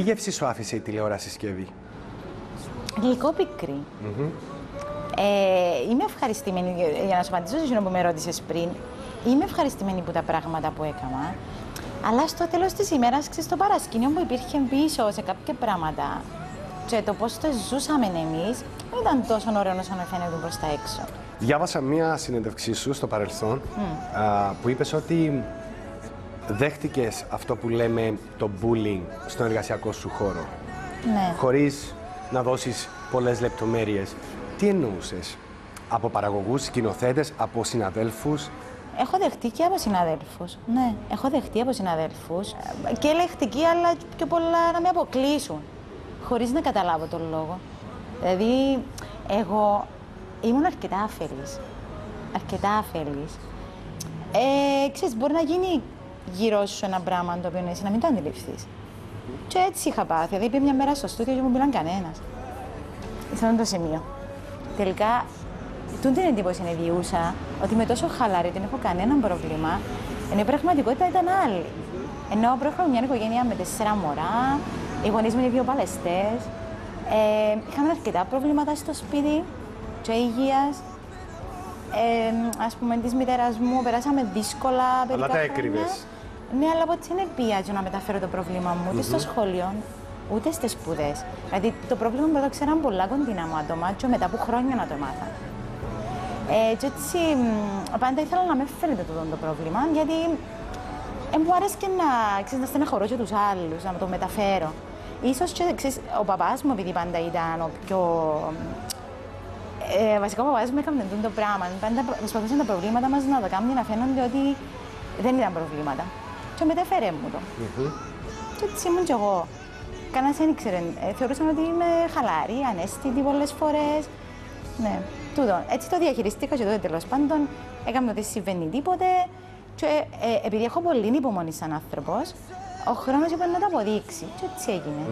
Τι γεύση σου άφησε η τηλεόραση συσκευή; Γλυκό πικρή. Ε, είμαι ευχαριστημένη, για να σου απαντήσω σε που με ρώτησες πριν, είμαι ευχαριστημένη που τα πράγματα που έκανα. Αλλά στο τέλος της ημέρας, ξέρεις, το παρασκήνιο που υπήρχε πίσω σε κάποια πράγματα και το πώς το ζούσαμε εμείς, δεν ήταν τόσο ωραίο όσο να φαίνεται προς τα έξω. Διάβασα μία συνέντευξή σου στο παρελθόν α, που είπες ότι δέχτηκες αυτό που λέμε το bullying στον εργασιακό σου χώρο; Ναι. Χωρίς να δώσεις πολλές λεπτομέρειες. Τι εννοούσες; Από παραγωγούς, σκηνοθέτες, από συναδέλφους; Έχω δεχτεί και από συναδέλφους. Ναι, έχω δεχτεί από συναδέλφους. Και ελεγχτικοί, αλλά πιο πολλά να με αποκλείσουν. Χωρίς να καταλάβω τον λόγο. Δηλαδή, εγώ ήμουν αρκετά αφελής. Αρκετά αφελής. Ε, ξέρεις, μπορεί να γίνει γύρω σου ένα πράγμα το οποίο εσύ να μην το αντιληφθείς. Και έτσι είχα πάθει. Δηλαδή, πήγα μια μέρα στο στούδιο και μου μιλάνε κανένας. Σε αυτό το σημείο. Τελικά, τούτη την εντύπωση είναι διούσα ότι με τόσο χαλαρή δεν έχω κανένα πρόβλημα, ενώ η πραγματικότητα ήταν άλλη. Ενώ προέρχομαι μια οικογένεια με τέσσερα μωρά, οι γονείς μου είναι δύο παλαιστές. Ε, είχαμε αρκετά προβλήματα στο σπίτι και υγείας. Ε, Α πούμε, της μητέρας μου περάσαμε δύσκολα Αλλά τα έκρυβες. Ναι, αλλά από την επία να μεταφέρω το πρόβλημα μου ούτε στο σχολείο, ούτε στις σπουδές. Δηλαδή, το πρόβλημα μου το ξέραν πολλά κοντινά μου άτομα, και μετά από χρόνια να το μάθα. Ε, και έτσι, μ, πάντα ήθελα να με φαίνεται το, το πρόβλημα, γιατί ε, μου άρεσε και να, ξέρεις, να στεναχωρώ και τους άλλους, να το μεταφέρω. Ίσως και, ξέρεις, ο παπάς μου, επειδή πάντα ήταν ο πιο... Ε, βασικά ο παπάς μου έκανε το πράγμα. Πάντα προσπαθούσαν τα προβλήματα μας να τα κάνουν να φαίνονται ότι δεν ήταν προβλήματα. Και μετέφερε μου το. Και έτσι ήμουν κι εγώ. Κανένας δεν ήξερε. Ε, θεωρούσαν ότι είμαι χαλαρή, ανέστητη πολλές φορές. Ναι, τούτο. Έτσι το διαχειριστήκα και τότε τέλος πάντων. Έκανα ότι συμβαίνει τίποτε. Και ε, επειδή έχω πολύ υπομονή σαν άνθρωπος, ο χρόνος είπε να το αποδείξει. Και έτσι έγινε.